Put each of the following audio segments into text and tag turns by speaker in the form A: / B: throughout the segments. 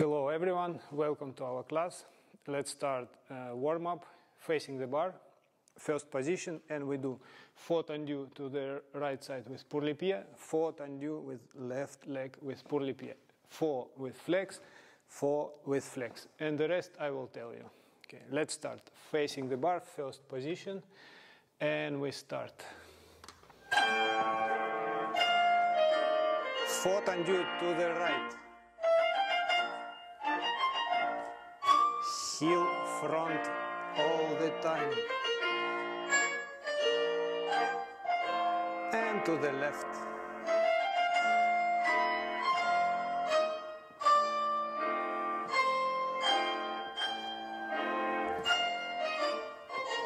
A: Hello everyone, welcome to our class. Let's start uh, warm up facing the bar, first position, and we do four tendu to the right side with pour le pied, four tendu with left leg with pour le pied, four with flex, four with flex, and the rest I will tell you. Okay, let's start facing the bar, first position, and we start. Four tendu to the right. Heel front all the time. And to the left.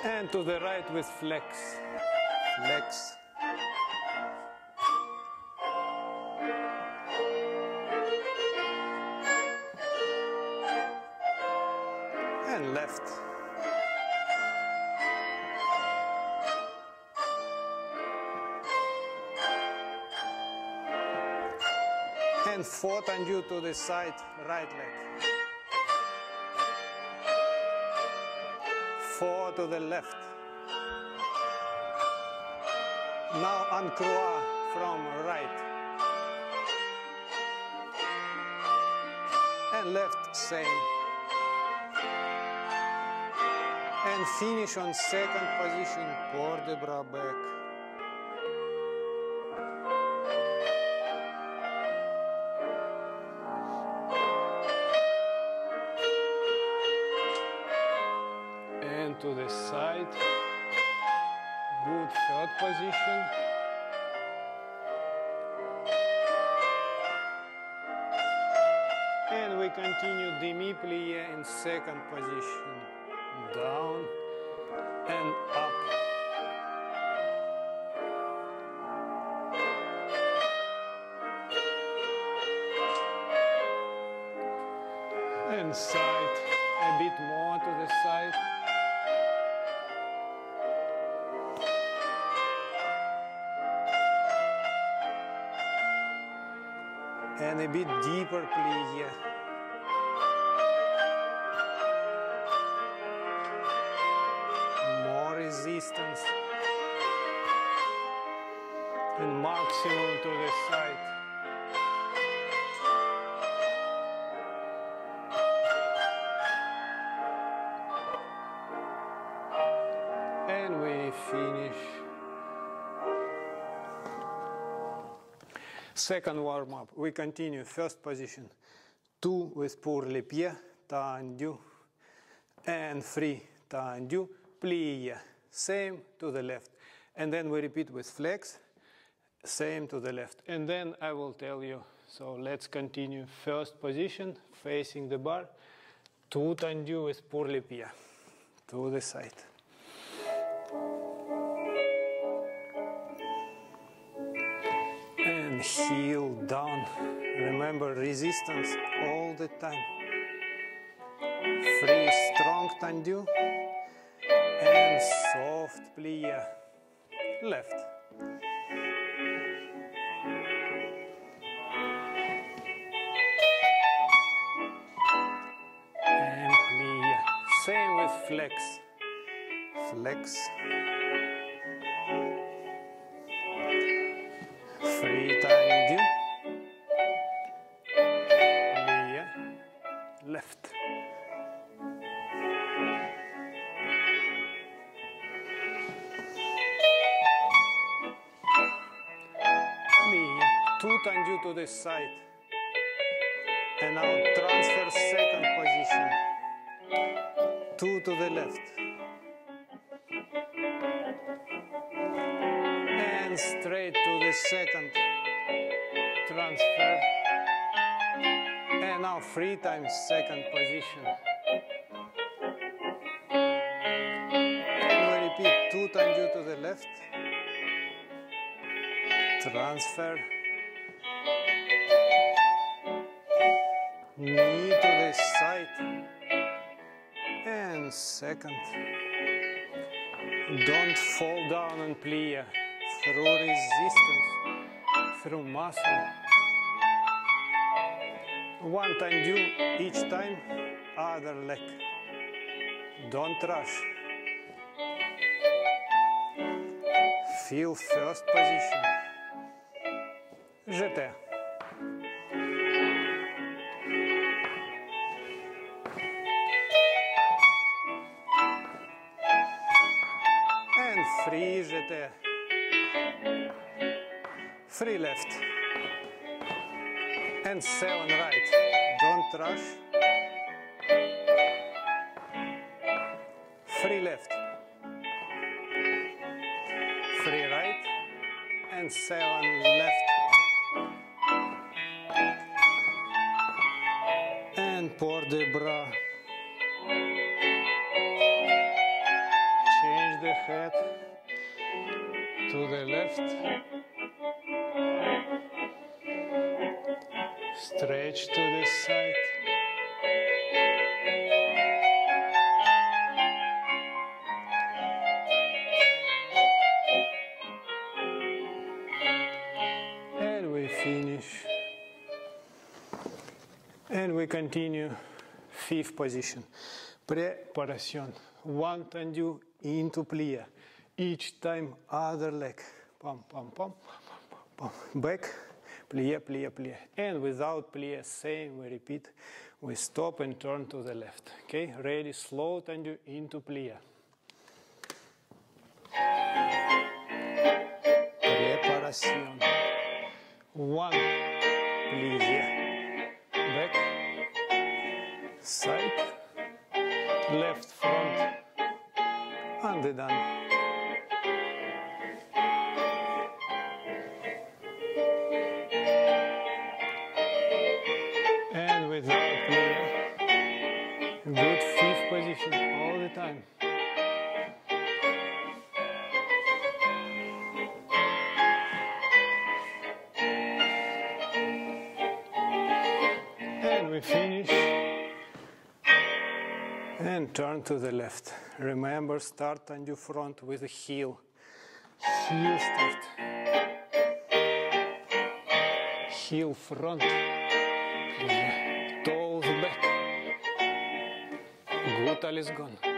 A: And to the right with flex. Flex. Fourth and you to the side, right leg. Four to the left. Now en from right. And left same. and finish on second position port de bras back. And maximum to the side. And we finish. Second warm up. We continue first position. Two with pour le pour le pied, tendu, and three tendu, plie same to the left. And then we repeat with flex, same to the left. And then I will tell you. So let's continue. First position, facing the bar, two tendu with pour le pied, to the side. And heel down. Remember resistance all the time. Three strong tendu and soft plie left. Flex. Flex. Free tendu. Plie. Left. two tendu to the side. And now transfer second to the left. And straight to the second. Transfer. And now three times second position. And we repeat two times you to the left. Transfer. knee to the side second don't fall down and plie through resistance through muscle One time do each time, other leg. Don't rush. Feel first position. Jeté. Jeté. Free left. And seven right. Don't rush. Free left. Free right. And seven left. And port de bras. Change the head to the left. Stretch to the side. And we finish. And we continue fifth position. Preparation. One tendu into plie. Each time other leg. Pam, pam, pam, pam. Back, plie, plie, plie. And without plie, same, we repeat. We stop and turn to the left. Okay, ready, slow tendu into plie. Preparation. One, plie. Back, side, left front, and done. Remember, start on your front with a heel. Heel start. Heel front. Toes back. Good Alice gone.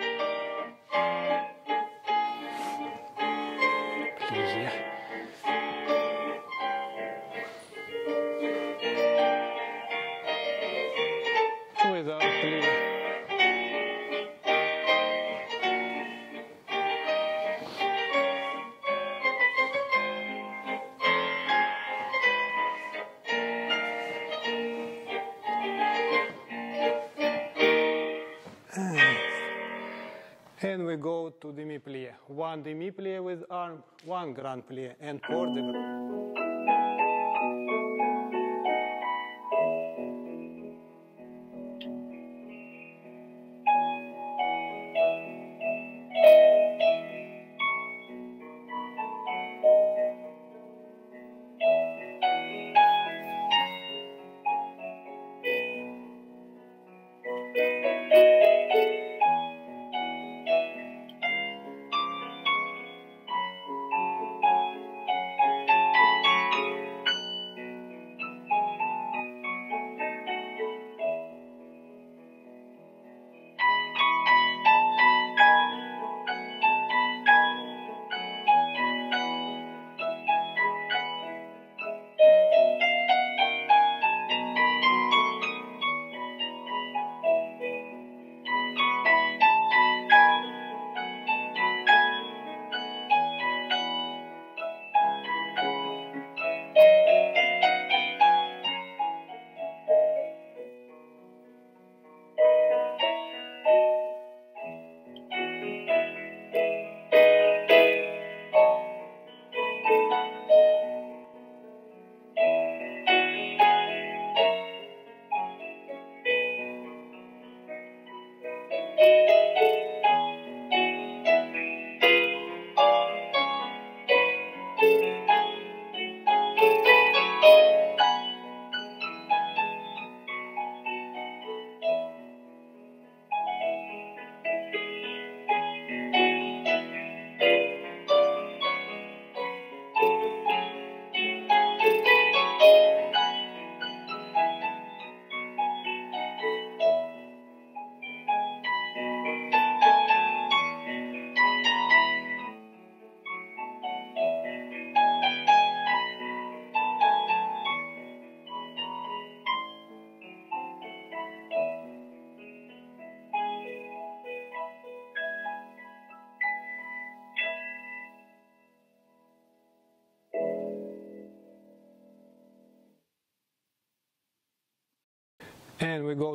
A: We go to demi plie. One demi plie with arm, one grand plie, and de bras.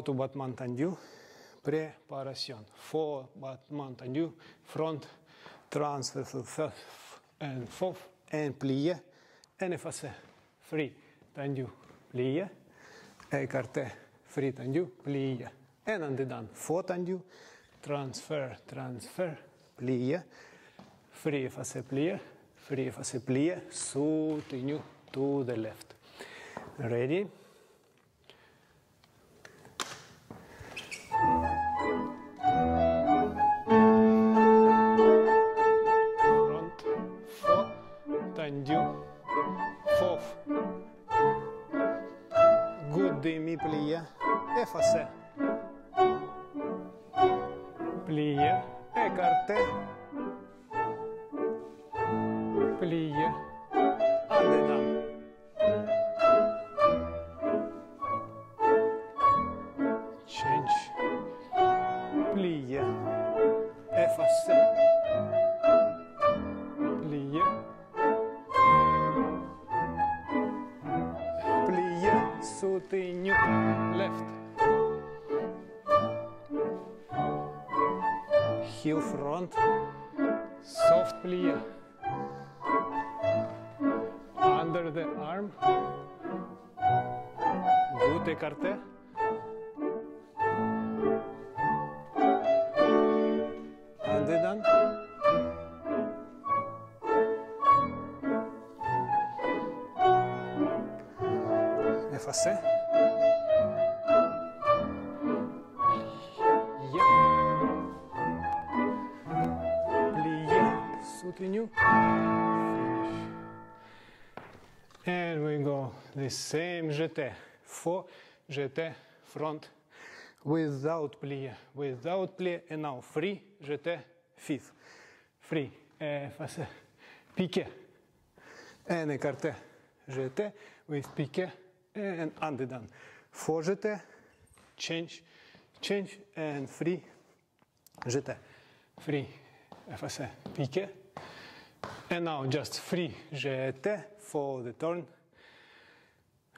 A: To battement tendu, préparation. Four battement tendu, front, transfer to and fourth, and plié, and effacé. Free, tendu, plié, écarté, free tendu, plié. And on the done. Four tendu, transfer, transfer, plié, free effacé, plié, free effacé, plié, soutenu to the left. Ready? Jeté. Four jeté front without plié. Without plié. And now free jeté fifth. Free. Effacé. Piqué. And écarté. Jeté with piqué and underdone. Four jeté. Change. Change э, and free. Jeté. Free. Э, Effacé. Piqué. Э, and now just free jeté for the turn.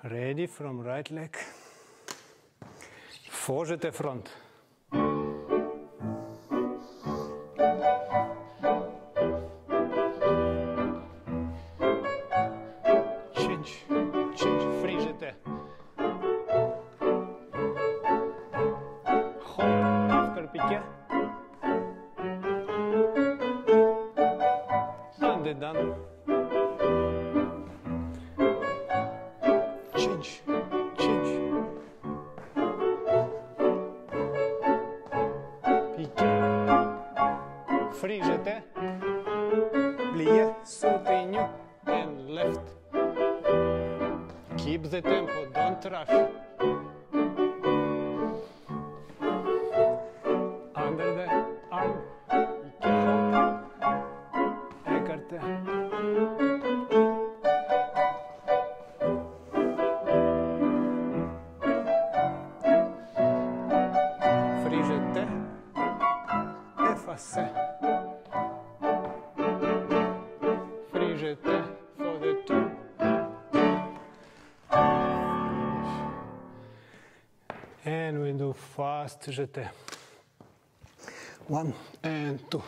A: Ready from right leg. Вложите фронт. Чинч, чинч, фрижете. Хоп, автор пике. Дан-де-дан. дан jeté. One and two.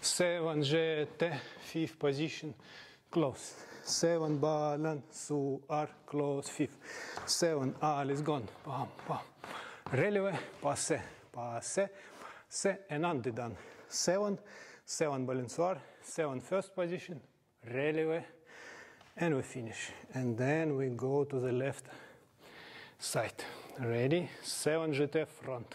A: Seven jeté, fifth position, close. Seven balance, su ar, close, fifth. Seven, allongé. Bam, bam. Relevé, passé, passé, se and underdone. Seven, seven balançoire, seven first position, relevé, and we finish. And then we go to the left side. Ready? Seven jeté front.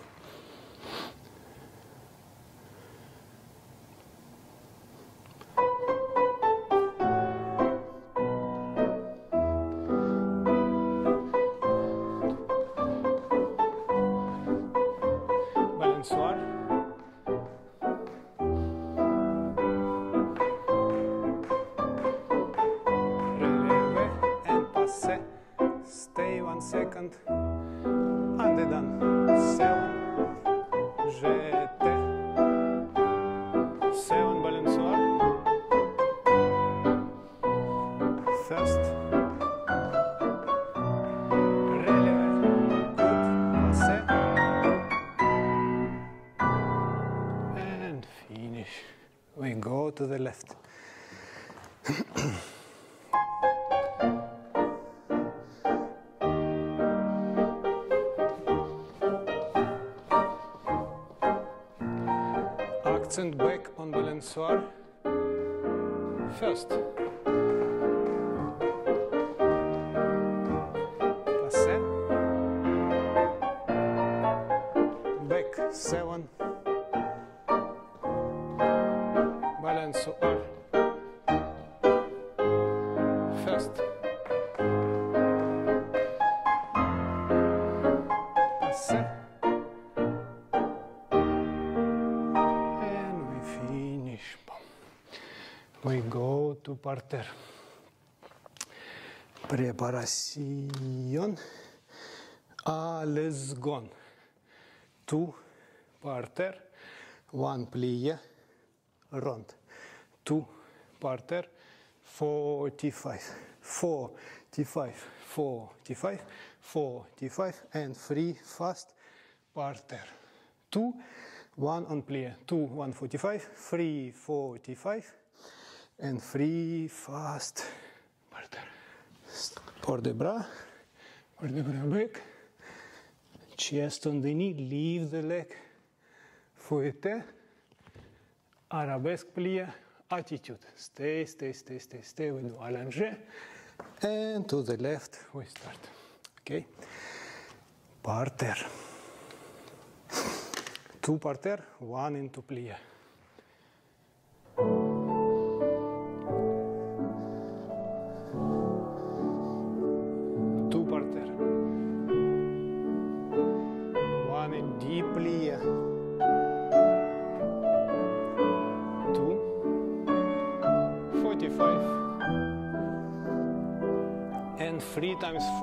A: on balançoire. Parterre. Preparación. Allongé. Two parterre. One plie. Rond. Two parterre. 45. 45. 45. 45. And free fast parterre. Two. One on plie. Two. 145. Free 45 and free fast parterre. Port de bras, port de bras back, chest on the knee, leave the leg, fouette, arabesque plie, attitude. Stay, stay, stay, stay, stay. We do allongé, and to the left we start. Okay, parterre. Two parterre, one into plie.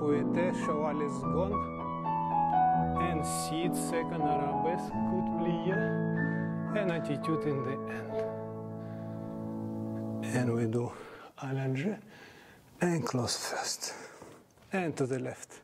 A: And show allongé. And sit second arabesque, good plie. And attitude in the end. And we do allonge and close first. And to the left.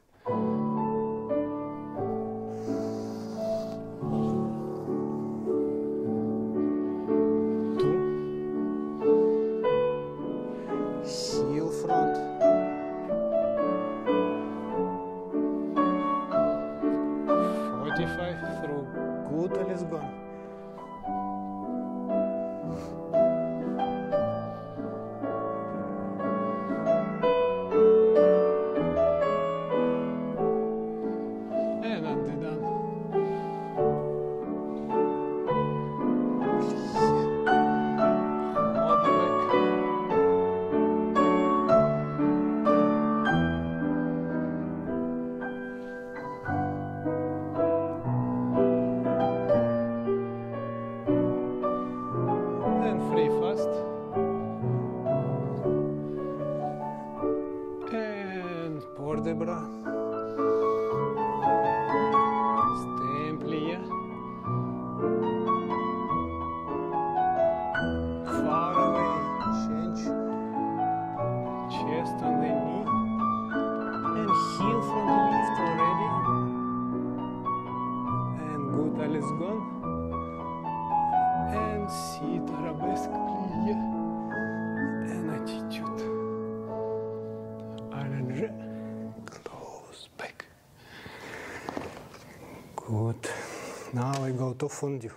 A: Fondue.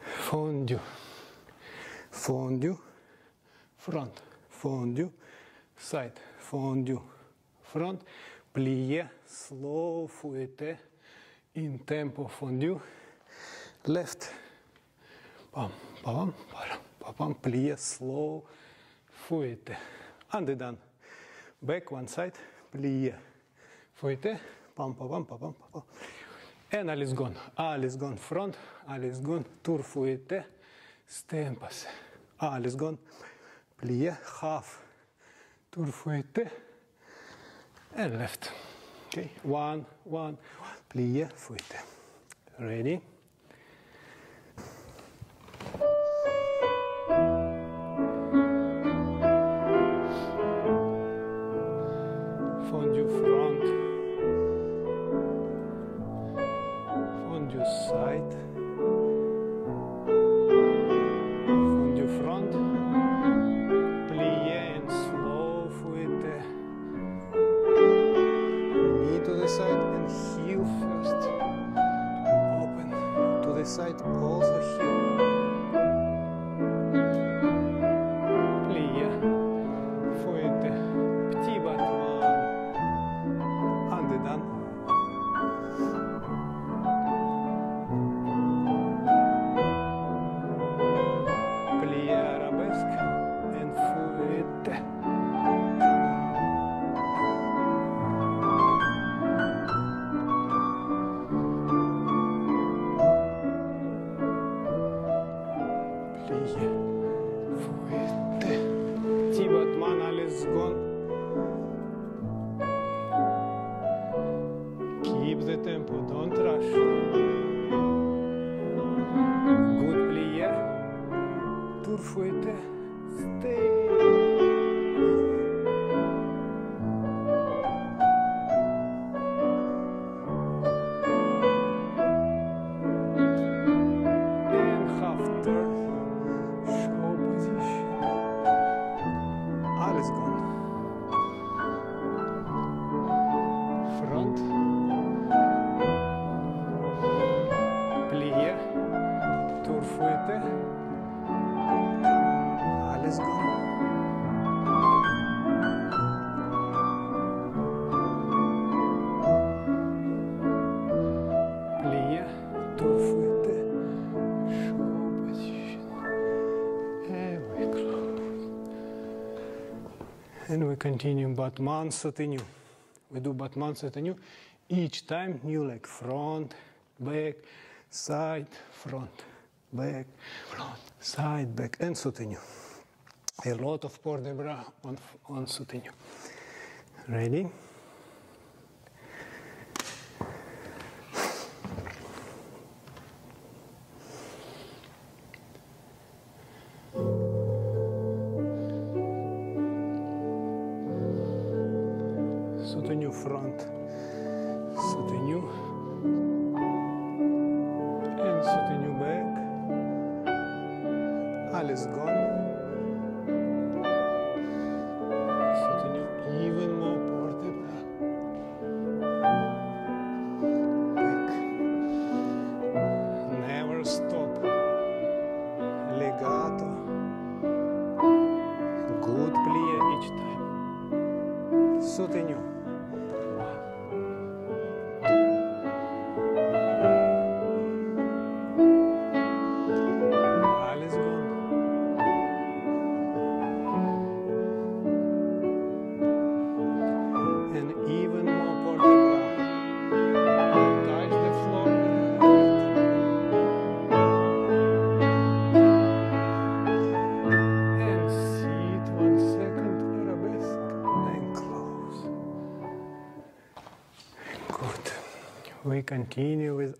A: Fondu. Fondu. Front. Fondu, side, fondu, front, plié, slow, fouetté, in tempo fondu, left, pam, pam, pam, pam, plié, slow, fouetté, underdone, back one side, plié, fouetté, pam, pam, pam, pam, pam, and allongé, all is gone, front, allongé, tour fouetté, stempas, allongé, plié, half, tour fouetté, and left. Okay, one, one, plie, fouette. Ready? Continue battement soutenu. We do battement soutenu each time new leg front, back, side, front, back, front, side, back, and soutenu. A lot of port de bras on, on soutenu. Ready? Front, soutenu, and soutenu back. all is gone.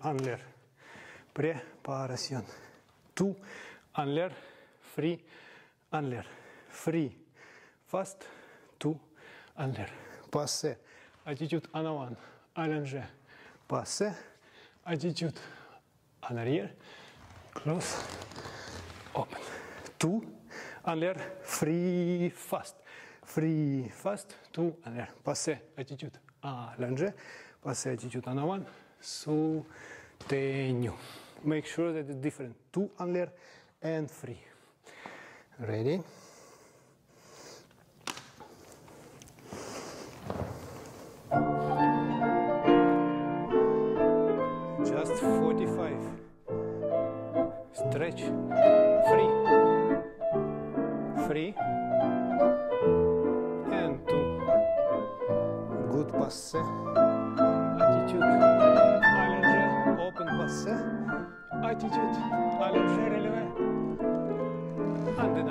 A: Anler. Preparation. Two en l'air, free en l'air, free, fast, two en l'air. Passé, attitude en avant, allongé, passé, attitude en close, open. Two en l'air, free, fast, free, fast, two en l'air. Passé, attitude allongé, passé, attitude en avant, Suteño. Make sure that it's different. Two under and three. Ready? Just 45. Stretch. Three. Three. And two. Good passe. Eh? Attitude, allongé, relevé, and then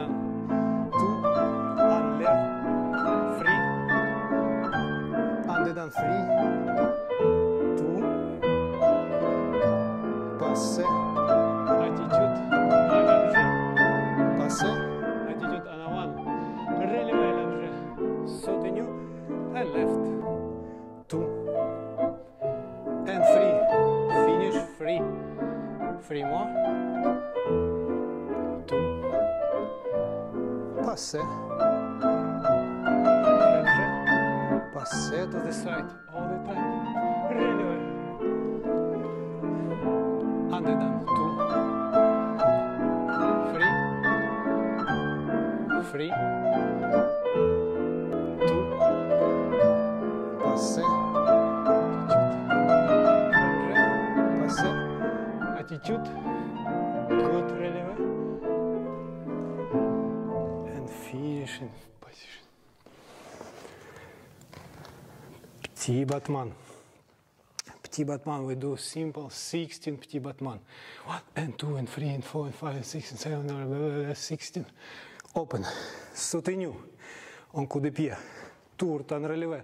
A: two, en l'air, free, and then free, two, passe, attitude, allongé, passe, attitude, and one, relevé, allongé, soutenu, and left, two, passe, allongé, passe. To the side all the time, and then two, free, free, good relevé, and finishing position. Petit battement. Petit battement, we do simple 16 petit battement. One and two and three and four and five and six and seven and 16. Open. Soutenu. On coup de pied. Tour tan relevé.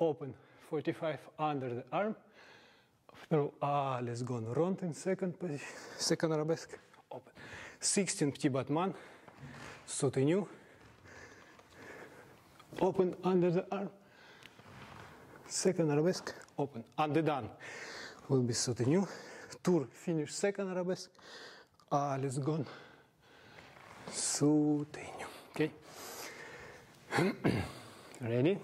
A: Open. 45 under the arm. Through ah, allongé. Round in second position. Second arabesque. Open. 16 petit battement. Soutenu. Open under the arm. Second arabesque, open. And done will be soutenu. Tour, finish second arabesque. Ah, alles gone. Soutenu. Okay? Ready?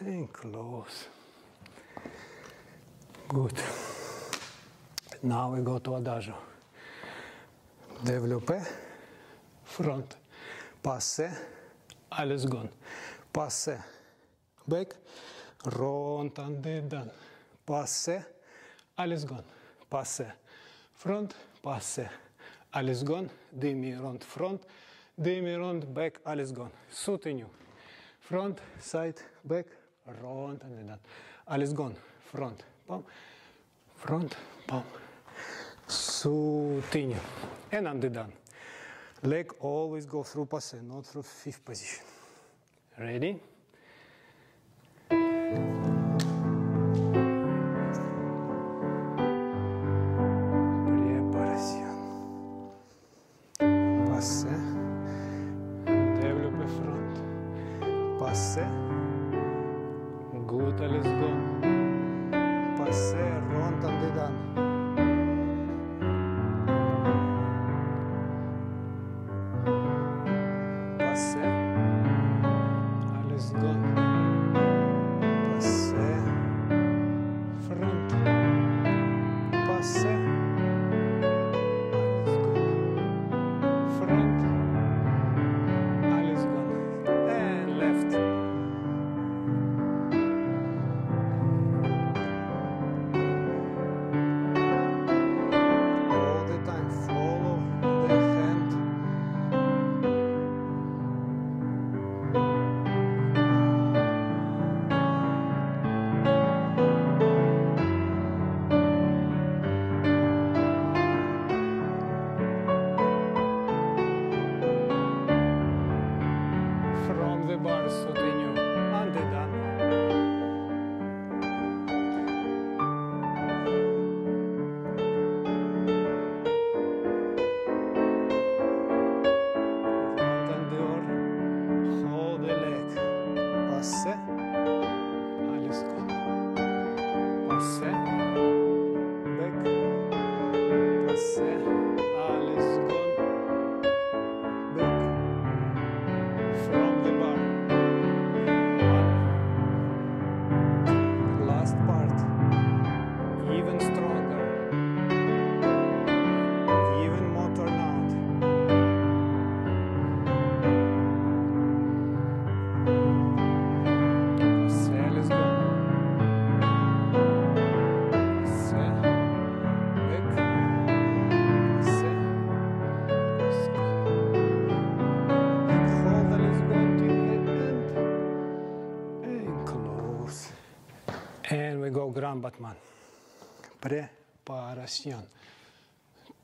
A: And close. Good. Now we go to adagio. Développé, front, passe, allongé. Passe, back, round and done. Passe, allongé. Passe, front, passe, allongé. Demi round front, demi round back, allongé. Soutenu. Front, side, back, round and done. Allongé. Front, palm, front, pam. Soutenu. And under done. Leg always go through passe, not through fifth position. Ready?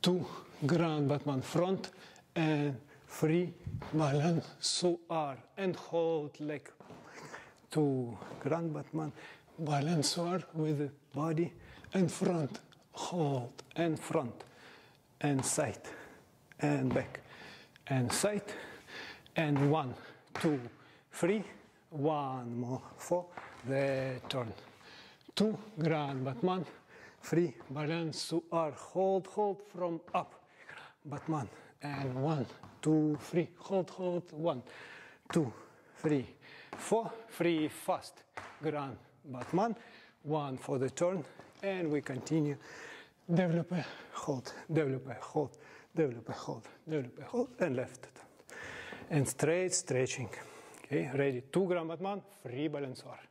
A: Two grand battement front and three free balançoire and hold leg. Two grand battement balançoire with the body and front. Hold and front and side and back and side and one, two, three, one more, four, the turn. Two grand battement, free. Balançoire, hold, hold from up, battement, and one, two, three, hold, hold, one, two, three, four, three, fast, grand. Battement, one for the turn, and we continue, develop, a hold, develop, a hold, develop, a hold, develop, a hold, and left. And straight stretching. Okay, ready. Two grand battement, free balançoire. And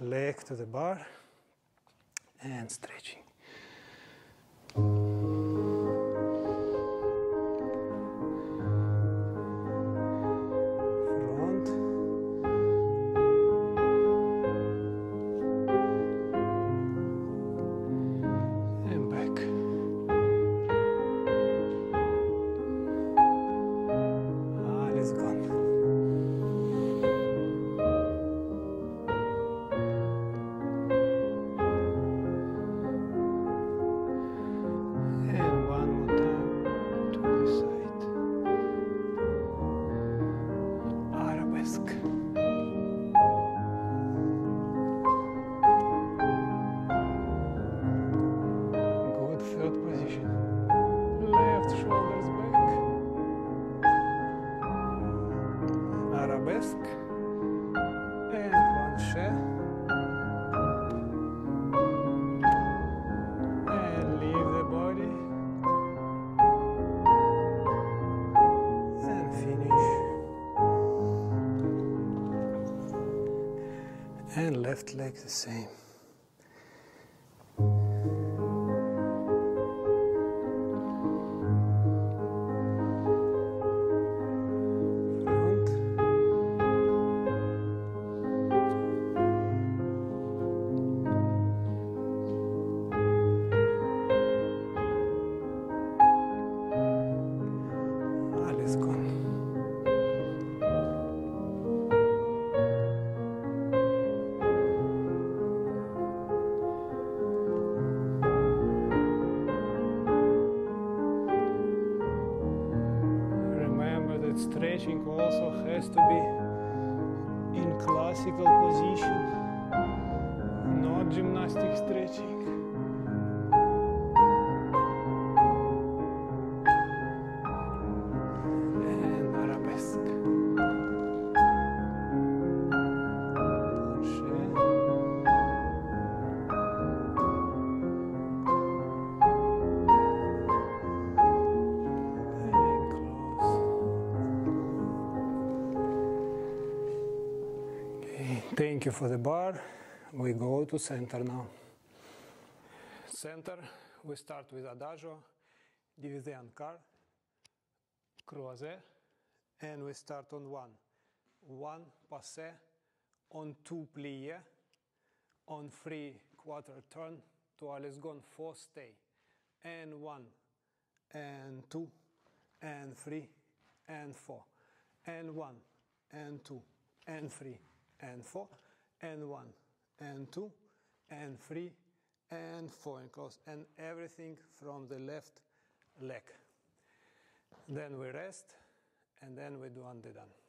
A: leg to the bar and stretching. The same you for the bar. We go to center now. Center, we start with adagio, divisé en quart, croisé, and we start on one. One, passé, on two plie, on three quarter turn, to gone, four stay, and one, and two, and three, and four, and one, and two, and three, and four, and one, and two, and three, and four, and close, and everything from the left leg. Then we rest, and then we do undone.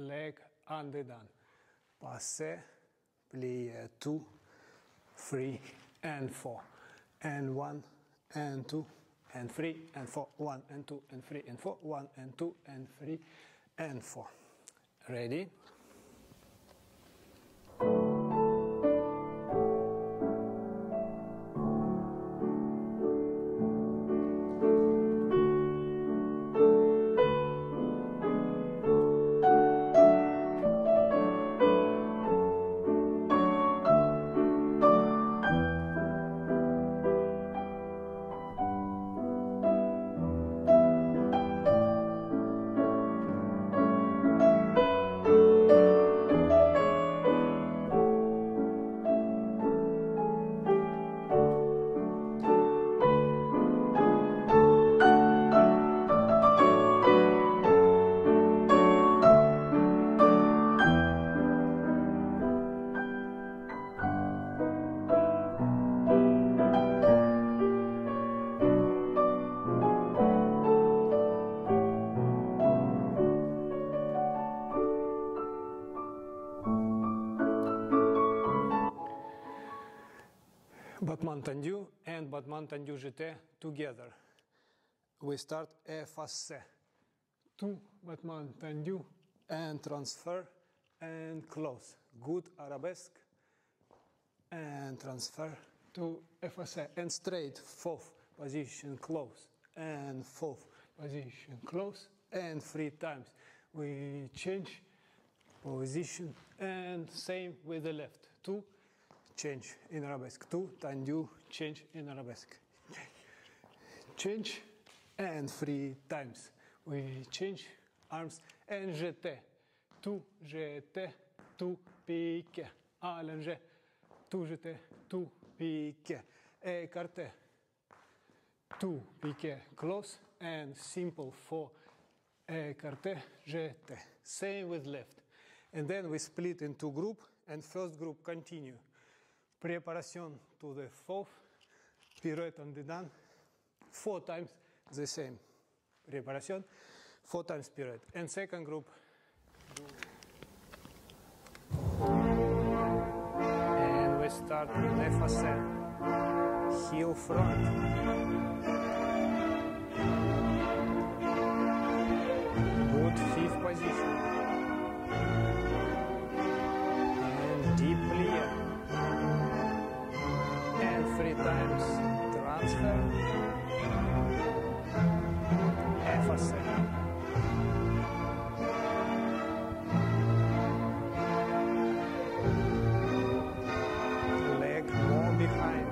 A: Leg undone. Passe, plie uh, two, three, and four, and one, and two, and three, and four, one, and two, and three, and four, one, and two, and three, and four. Ready? Tendu and battement tendu jeté together. We start effacé. Two battement tendu and transfer and close. Good arabesque and transfer to effacé and straight fourth position close and fourth position close and three times. We change position and same with the left. Two change in arabesque. Two, you. change in arabesque. Change and three times. We change arms and jeté. Tout jeté, tout piqué. Allongé, tout jeté, tout piqué. Écarté. Tout piqué, close and simple for écarté, jeté. Same with left. And then we split into group and first group continue. Preparation to the fourth pirouette on the done. Four times the same. Preparation, four times pirouette. And second group. And we start left facet, heel front. Times transfer effacé. Leg more behind.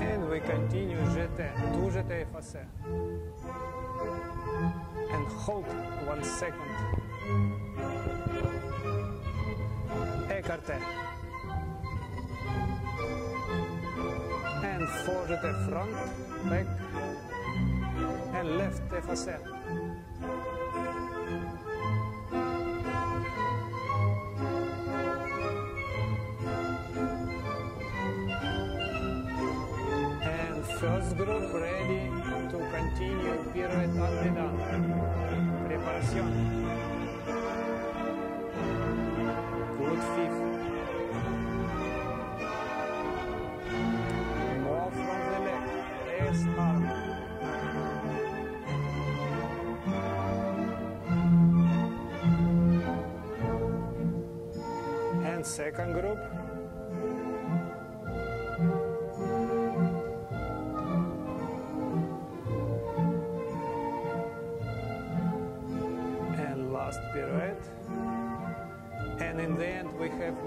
A: And we continue jeté, tout jeté effacé and hold one second. Écarté. and forward the front, back, and left the facet. And first group ready to continue pirouette up and down. Preparación.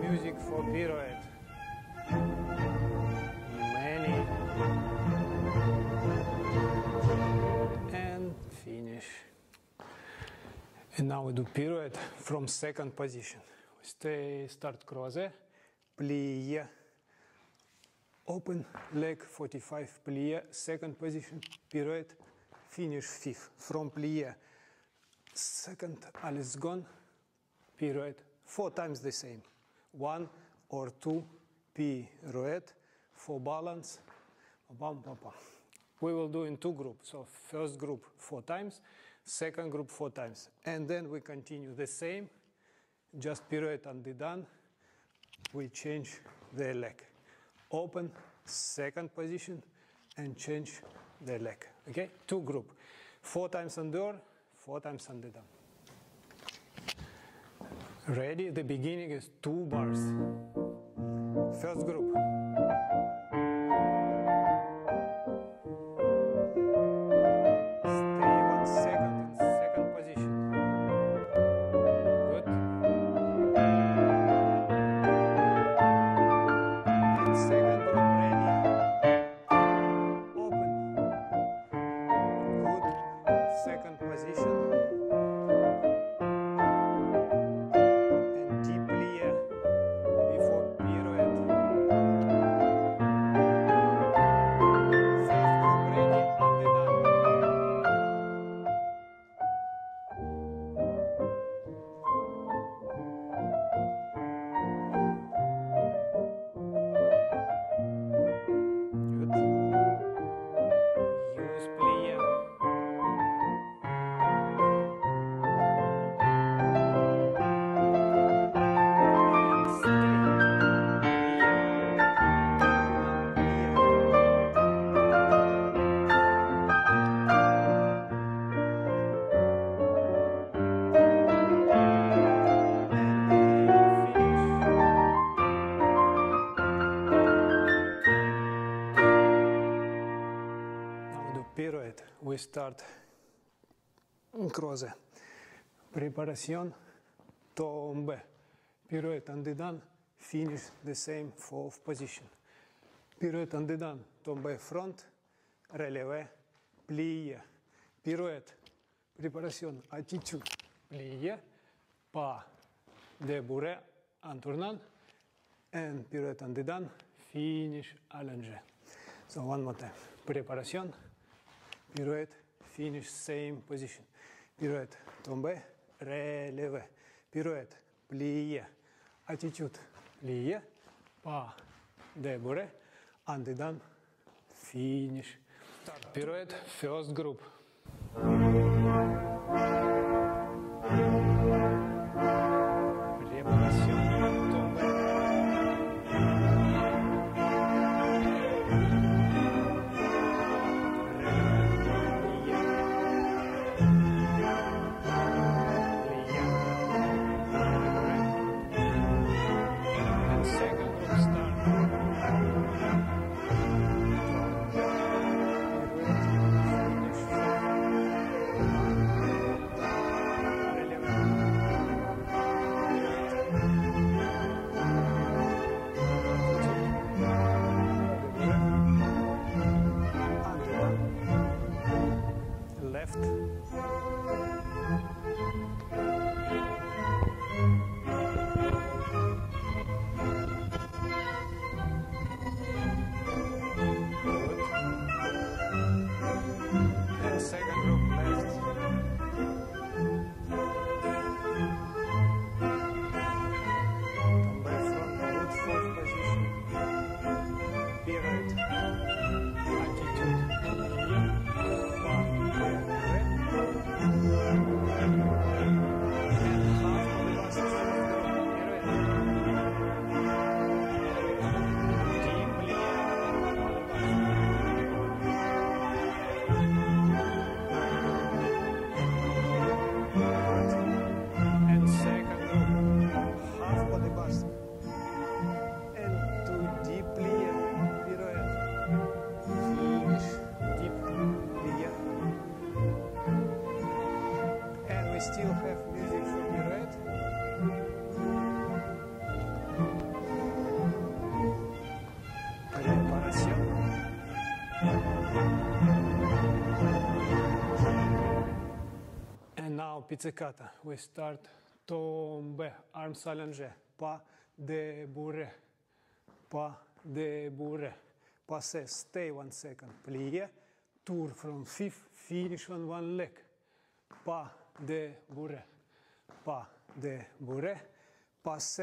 A: Music for pirouette. Many. And finish. And now we do pirouette from second position. We stay, start croisé, plie, open leg 45 plie, second position, pirouette, finish fifth. From plie, second, à la seconde, pirouette, four times the same. One or two pirouette for balance. We will do in two groups. So first group four times, second group four times. And then we continue the same, just pirouette and done. We change the leg. Open, second position, and change the leg. Okay? Two group. Four times on door, four times down. Ready? The beginning is two bars. First group. Tombe. Pirouette and the done. Finish the same fourth position. Done. Tombe front, relevé, plie. Pirouette. Préparation, attitude. Plie, pas, débourré, en tournant. And the done. Finish allongé. So one more time. Préparation, pirouette, finish, same position. Pirouette, tombe, relevé. Pirouette, plie, attitude, plie, pas, débouré, and done, finish. Start pirouette, first group. left. Pizzicata. We start tombe, arms allongé, pas de bourré, pas de bourré. Passe, stay one second, plié, tour from fifth, finish on one leg. Pas de bourré, pas de bourré, passe,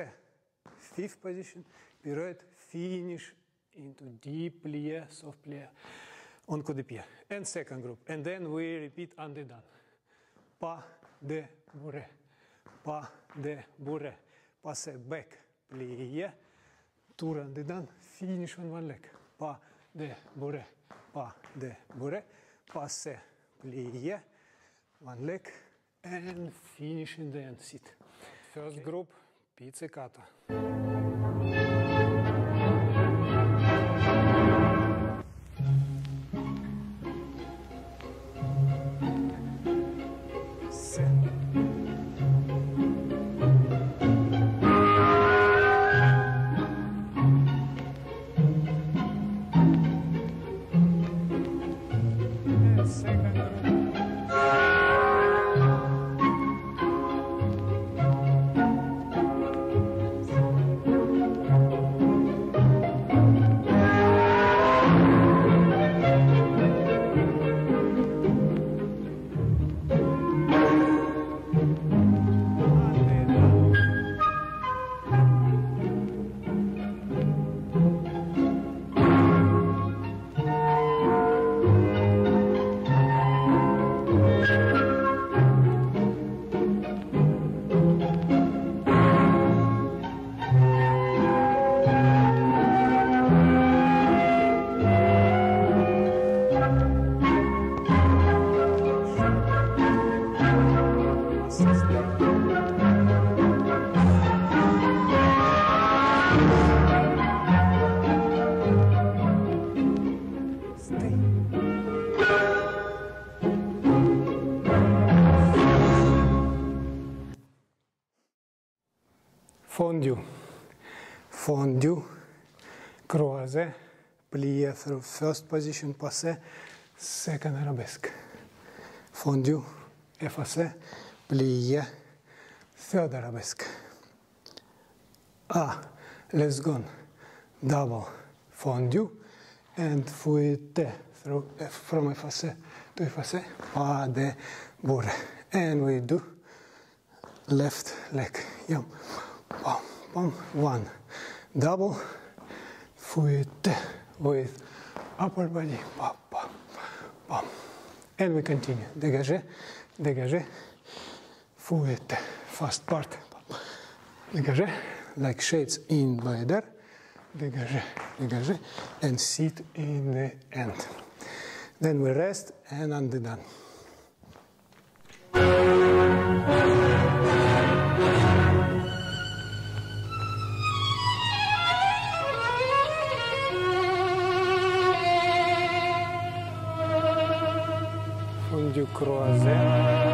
A: fifth position, pirouette, finish into deep plié, soft plié, on coup de pied. And second group. And then we repeat underdone. Pas de bourré, pas de bourré, passe back, plié, tour underdone, finish on one leg. Pas de bourré, pas de bourré, passe, plié, one leg, and finish in the end sit. First group, pizzicata. Fondu. Fondu. Croisé. Plié through first position passé. Second arabesque. Fondu. Effacé. Plié. Third arabesque. Ah, let's go. Double fondu and fouette through from effacé to effacé. Pas de bourre. And we do left leg. Yum. Bum, bum. One. Double foot with upper body. Bum, bum, bum. And we continue. Dégagé, dégagé. Foot, Fast part. Dégagé. Like shades in by there. Dégagé, dégagé. And sit in the end. Then we rest and underdone. Fondu croisé.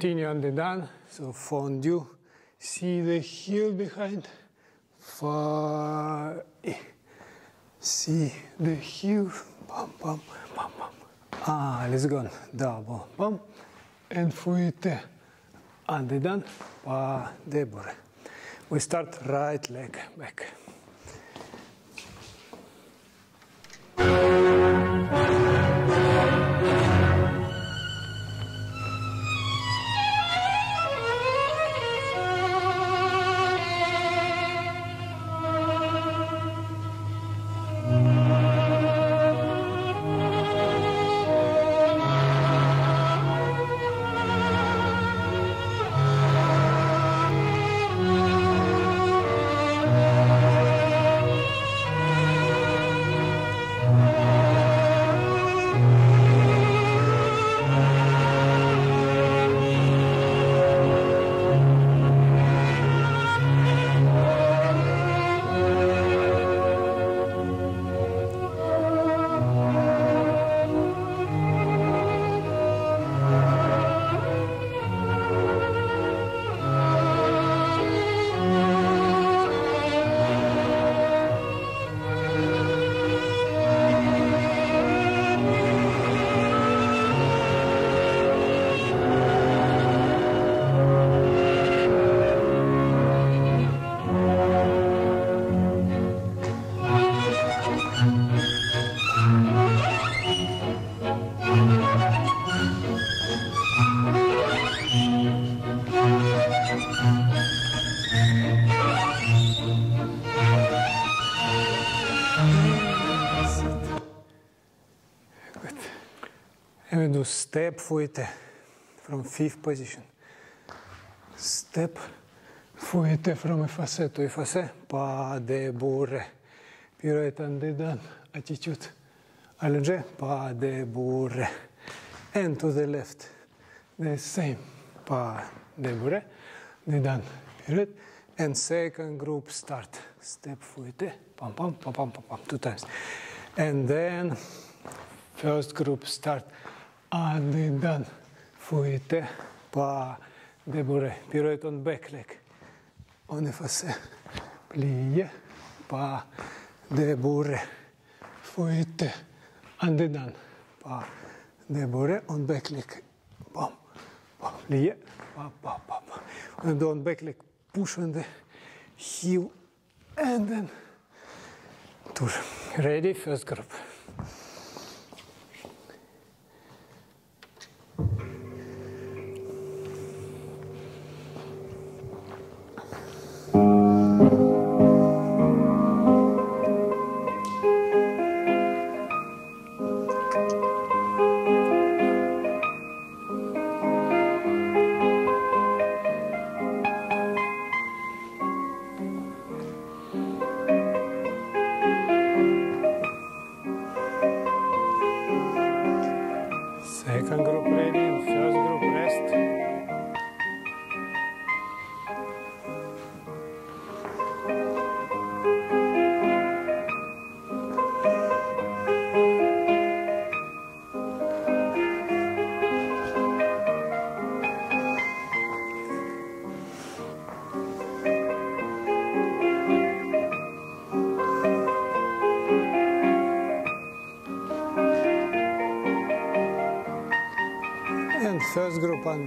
A: Continue on the down. So fondu. See the heel behind. See the heel. Bum, bum, bum, bum. Alles ah, gone. Double bump. And fouette. Underdone. Pas de bourre. We start right leg back. Step fouette from fifth position. Step fouette from effacé to effacé. Pas de bourre. Pirouette en dedans. Attitude. Allongé. Pas de bourre. And to the left. The same. Pas de bourre. Dedans. Pirouette. And second group start. Step fouette. Pam pam pam pam pam pam. Two times. And then first group start. And then fouette. Pas de bourre. Pirouette on back leg. On effacé. Plie. Pas de bourre. Fouette. And then pas de bourre. On back leg. Bam. Bam. Plie. Bam, bam, bam. And on back leg. Push on the heel. And then tour. Ready? First group.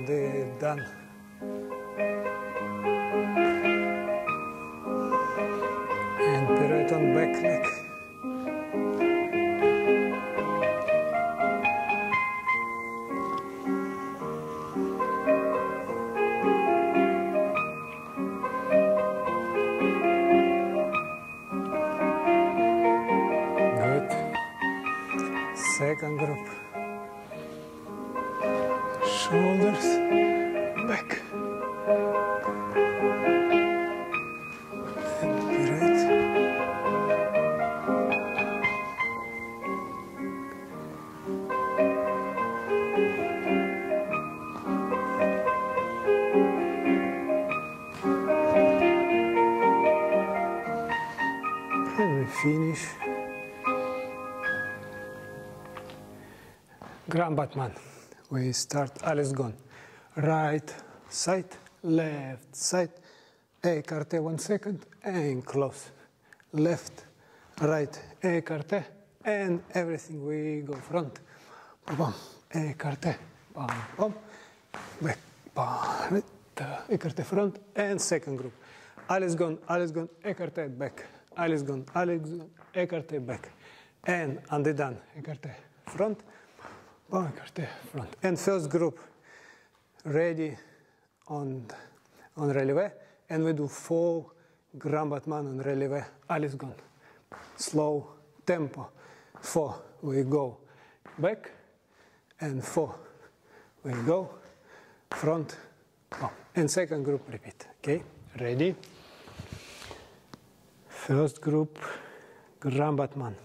A: First group Battement. We start à la seconde. Right side, left side. Écarté one second and close. Left, right, écarté and everything. We go front. bam, écarté, bam, bam, back, bam, écarté front, and second group. À la seconde, alles gone, écarté, back, à la seconde, alles gone, écarté, back, and underdone, écarté, front, bam, écarté, front. And first group, ready on, on relevé, and we do four grand battement on relevé, à la seconde. Slow tempo, four, we go back, and four, we go front, oh, and second group repeat, okay? Ready? First group, grand battement.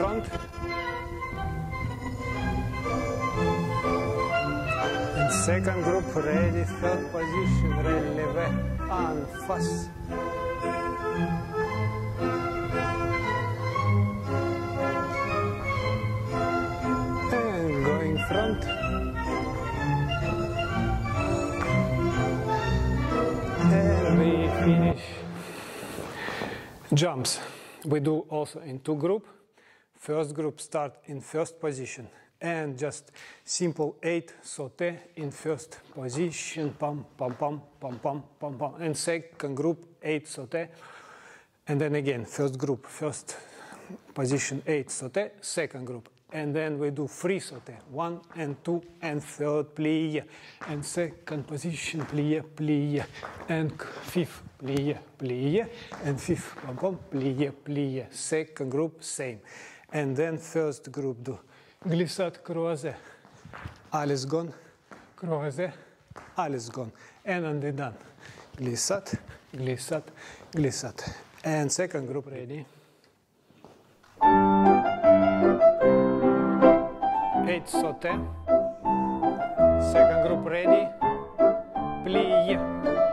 A: Front. And second group ready, third position, relevé, en face. And going front. And we finish. Jumps. We do also in two group. First group start in first position and just simple eight sauté in first position, pam, pam, pam, pam, pam, pam, pam. And second group eight sauté. And then again, first group, first position eight sauté, second group. And then we do free sauté, one and two and third plie, and second position plie, plie, and fifth plie, plie, and fifth pom pom, plie, plie. Second group same, and then first group do glissade croisé, alles gone, croisé, alles gone, and on the done, glissade, glissade, glissade, and second group ready. Eight sauté. Second group ready. Plie.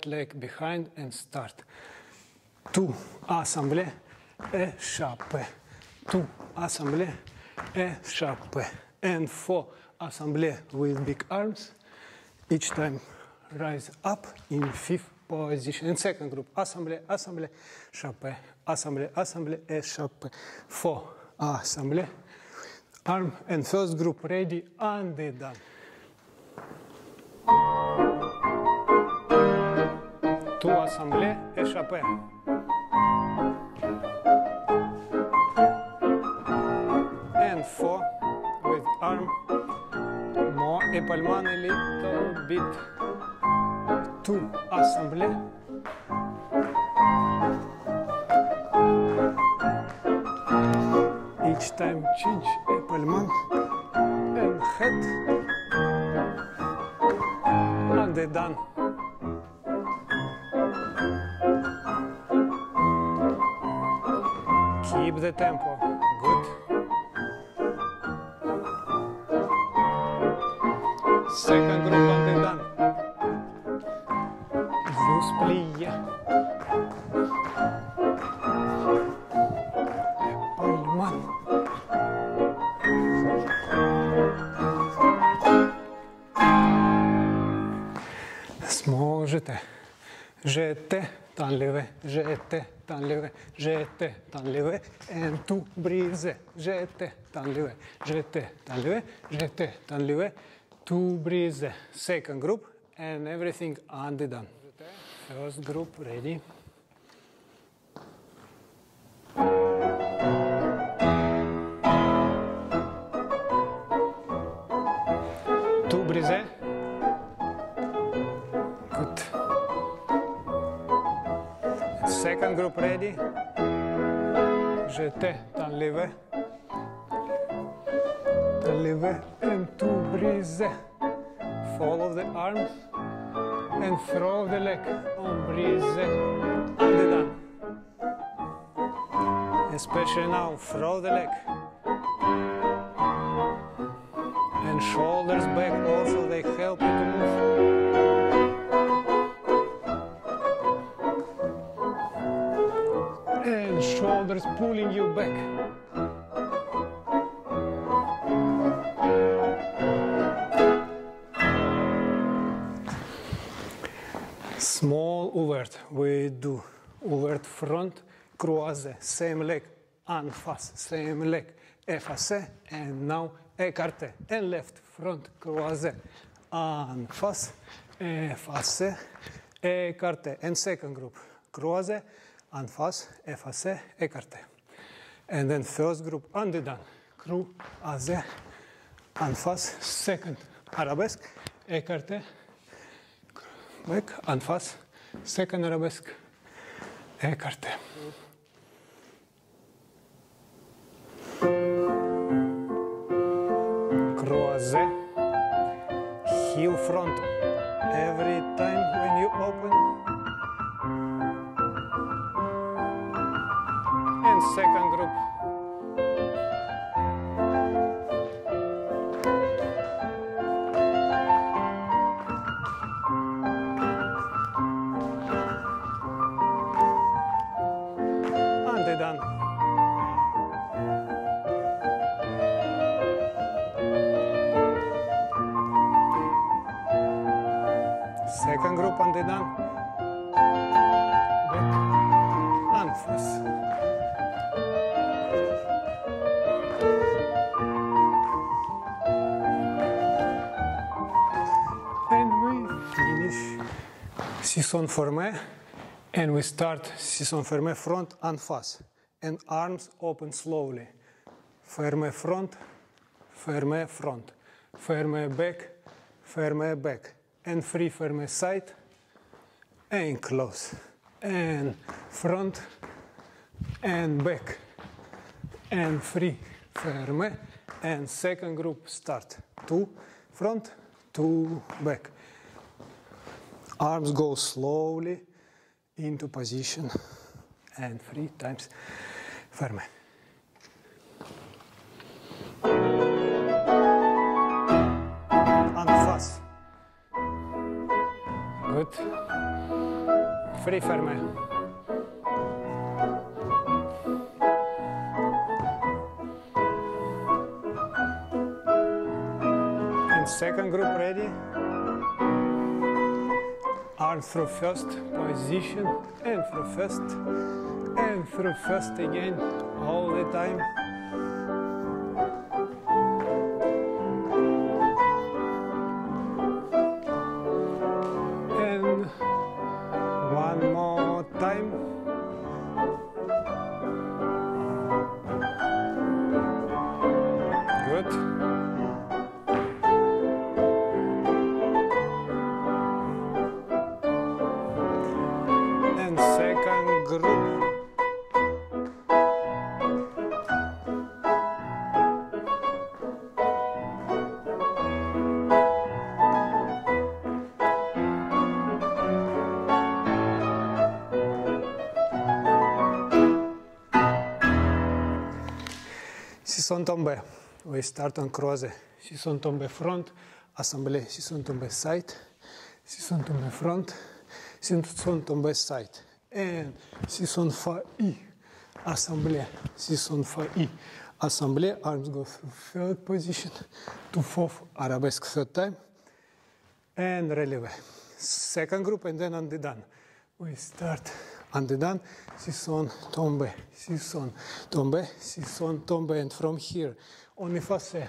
A: Right leg behind and start. Two assemblé, échappé. Two assemblé, échappé. And four assemble with big arms. Each time rise up in fifth position. And second group, assemblé, assemblé, chappé, Assemble, assemblé, échappé. Four assemble, arm and first group ready and done. Two assemblé, échappé. And four with arm, more épaulement a little bit. Two assemblé. Each time change épaulement and head underdone. Keep the tempo. Good. Second group underdone. Loose plie. Palman. Small jeté. Temps levé, jeté, temps levé, jeté, temps levé, and tout briser, jeté, temps levé, jeté, temps levé, jeté, temps levé, tout briser. Second group, and everything underdone. First group, ready. Group ready. Jeté, t'enlever. T'enlever and tout brisé. Follow the arms and throw the leg on brisé. Underdone. Especially now, throw the leg. And shoulders back also, they help you to move. Shoulders pulling you back. Small ouvert, we do. Ouvert front, croisé, same leg, en face, same leg, effacé, and now écarté, and left, front, croisé, en face, effacé, écarté, and second group, croisé, en face, effacé, écarté. And then first group underdone, croisé, en face, second, arabesque, écarté, back, en face, second arabesque, écarté. Croisé, heel front, every time when you open. And we finish Sissonne Fermé. And we start Sissonne Fermé front and face. And arms open slowly. Fermé front, fermé front. Fermé back, fermé back. And free fermé side. And close. And front and back. And free fermé. And second group start. Two front, two back. Arms go slowly into position and three times ferme. And fast. Good. Free ferme. And second group ready. Arm through first position and through first and through first again all the time. Si sont tombés. We start on croisé. Sissonne tombés front, assemblée. Sissonne tombés side, sissonne tombés front, sissonne tombés side. And sissonne faillis, assemblée. Sissonne faillis, assemblée. Arms go through third position to fourth, arabesque third time. And relevé. Second group and then on the done. We start on the done. Sissonne tombés, sissonne tombés, sissonne. And from here, on effacé eh,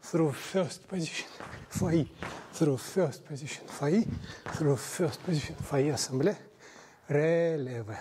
A: through first position, failli, through first position, failli, through first position, failli, assemblée, relevé.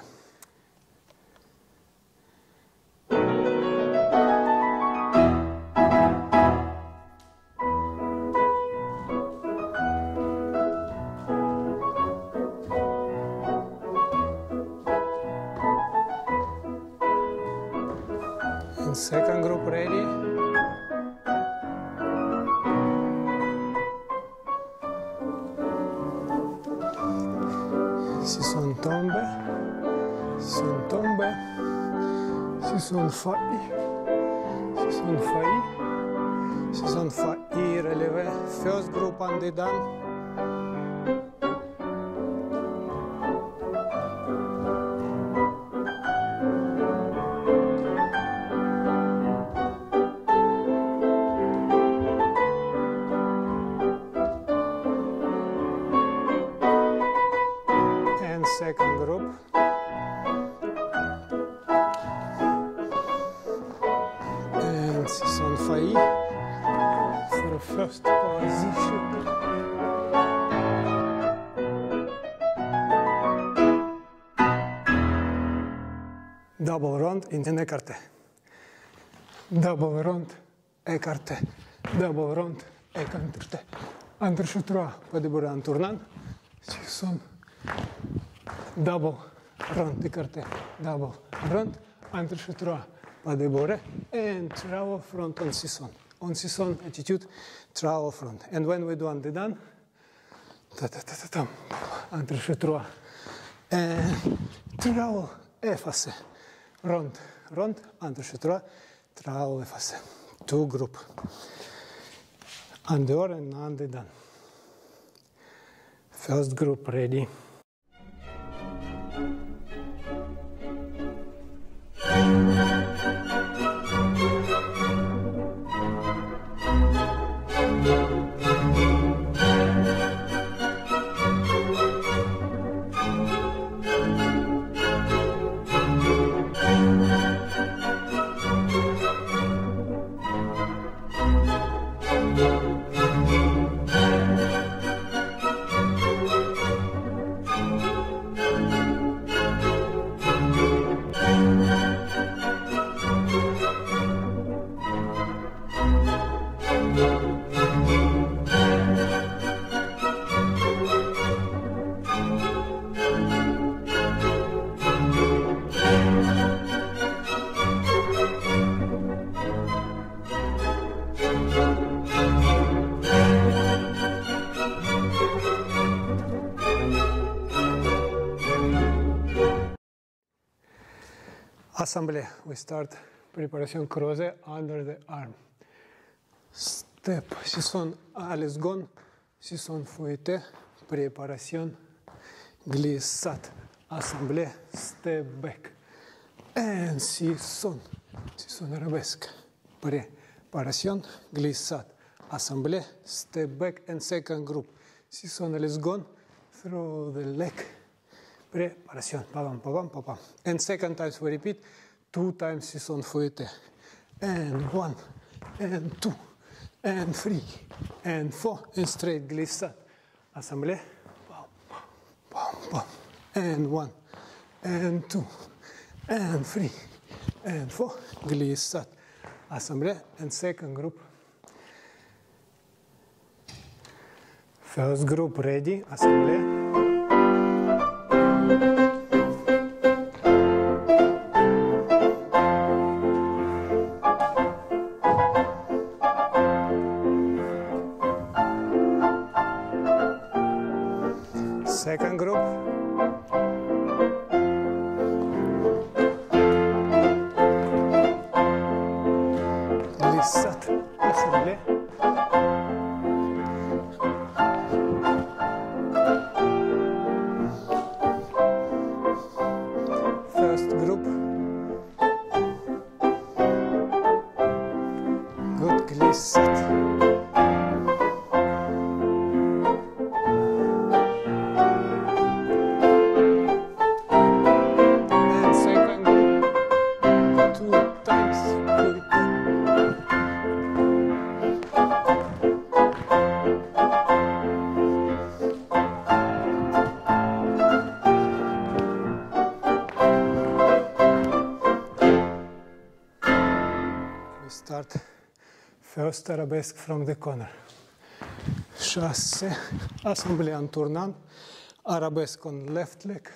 A: First Double round écarté. Double pas de bourrée en tournant. Si son double round écarté, double trois pas de and travel front on sissonne. On sissonne attitude, travel front. And when we do done, ta ta ta ta tam, trois, and travel effacé, round, round, entre trois, travel effacé. Two group. Under and under done. First group ready. Assemblé. We start preparation croisé under the arm. Step. Sissonne à l'esgon, fouetté, préparation, glissade. Assemblée, step back. And sissonne, si son arabesque, préparation, glissade. Assemblée, step back and second group. Sissonne à through the leg. préparation, Pam, pam, pam, pam. And second times we repeat. Two times is on fouetté. And one, and two, and three, and four, and straight pam, pam. And one, and two, and three, and four, glissade. Assemblée. And second group. First group ready. Assemblée. Arabesque from the corner. Chasse, assemblée en tournant, arabesque on left leg,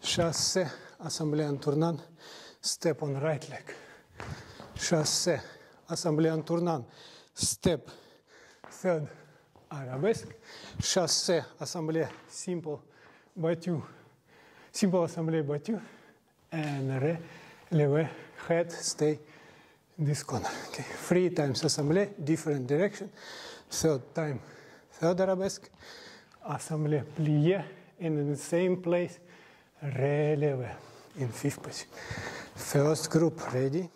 A: chasse, assemblée en tournant, step on right leg, chasse, assemblée en tournant, step, third arabesque, chasse, assemblée simple battu, simple assemblée battu, and re, levé, head, stay, this corner. Okay, three times assemblée, different direction. Third time, third arabesque, assemblée plié, and in the same place, relevé in fifth position. First group, ready?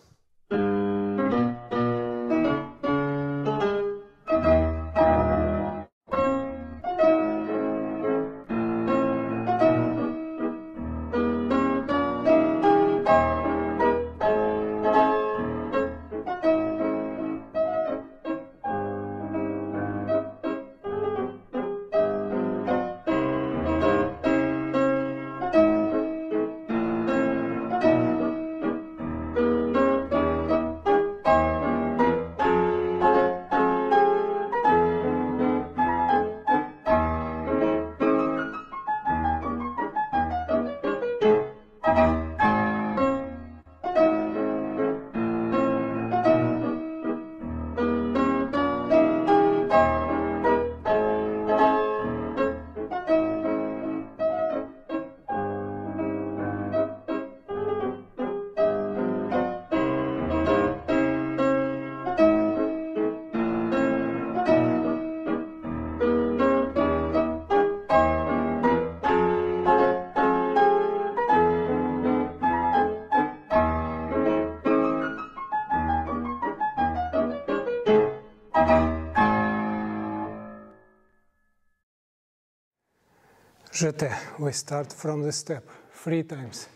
A: Jeté. We start from the step three times.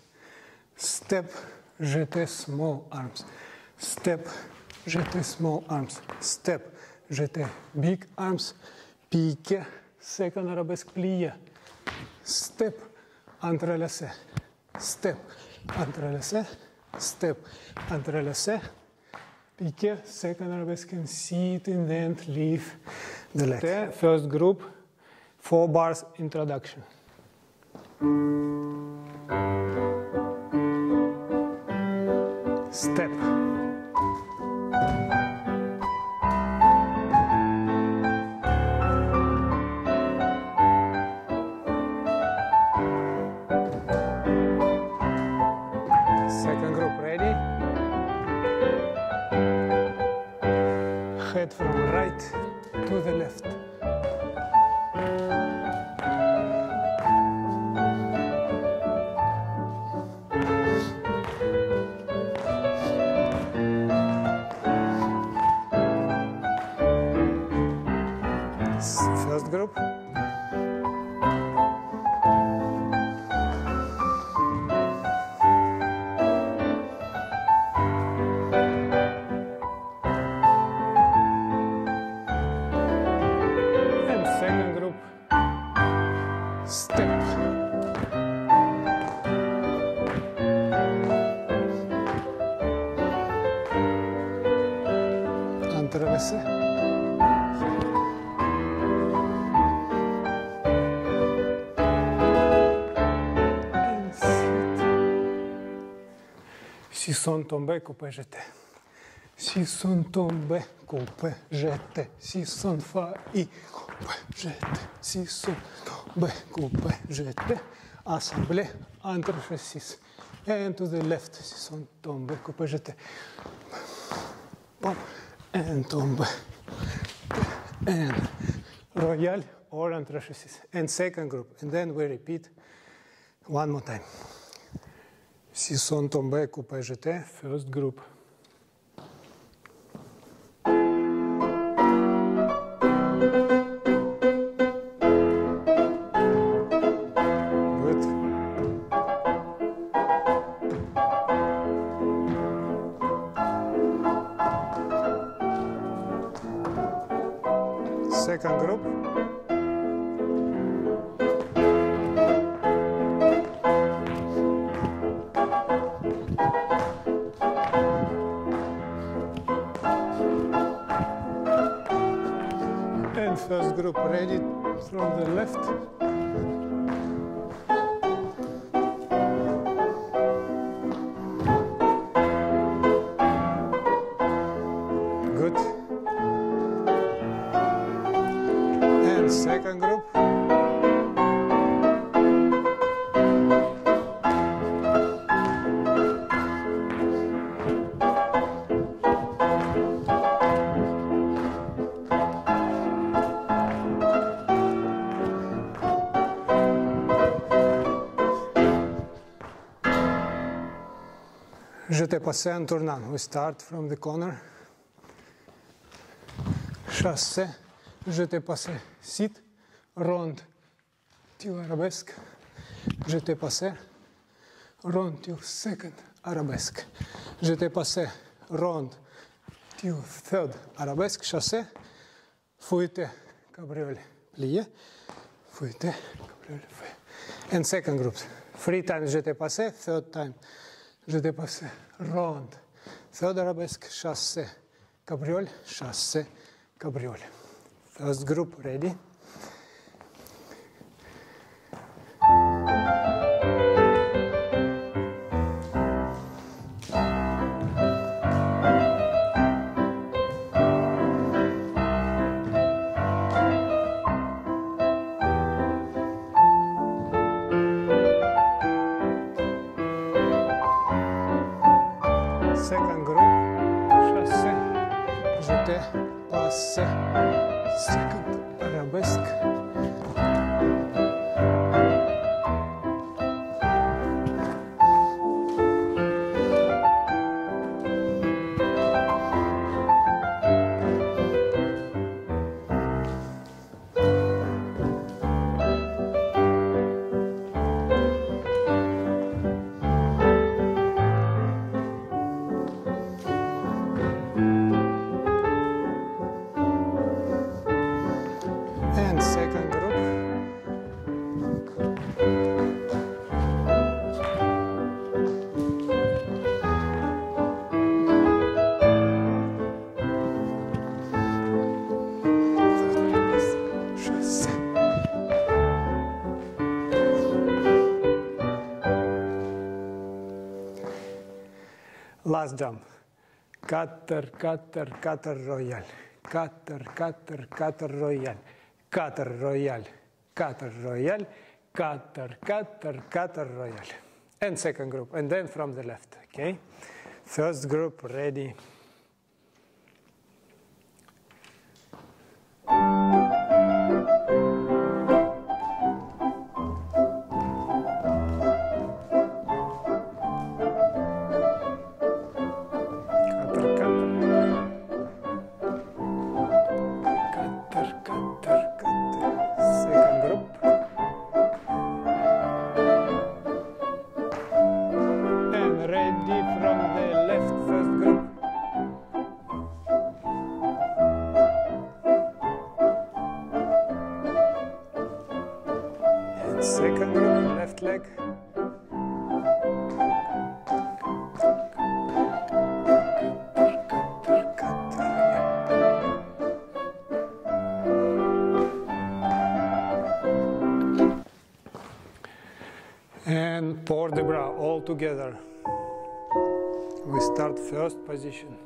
A: Step, jeté, small arms. Step, jeté, small arms. Step, jeté, big arms. Pique, second arabesque plié. Step, entrelacé. Step, entrelacé. Step, entrelacé. Pique, second arabesque and sit and then leave the leg. The first group, four bars introduction. Step. Second group ready? Head from sont tombés, coupés, jetés. Sissonne tombés, coupés, jetés. Sissonne faillis, coupés, jetés. Sissonne tombés, coupés, jetés. Assemblée entrechat six. And to the left, sissonne tombés, coupés, jetés. Boom. and tombe and royal or entrechat six and second group and then we repeat one more time. Sissonne tombés coupe jeté, first group. Group ready from the left. Jeté passé en tournant. We start from the corner. Chassé. Jeté passé. Sit. Ronde. Till arabesque. Jeté passé. Ronde till second arabesque. Jeté passé. Ronde till third arabesque. Chassé. Fouette. Cabriole. Plié. Fouette. Cabriole. Fouette. And second group. Three times jeté passé. Third time. Je t'ai passé. Ronde. Third arabesque. Chassé. Cabriole. Chassé. Cabriole. First group ready. Last jump. Cutter, cutter, cutter royal. Cutter, cutter, cutter royal. Cutter royal. Cutter royal. Cutter, cutter, cutter royal. And second group. And then from the left. Okay. First group ready. Position.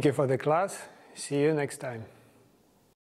A: Thank you for the class. See you next time.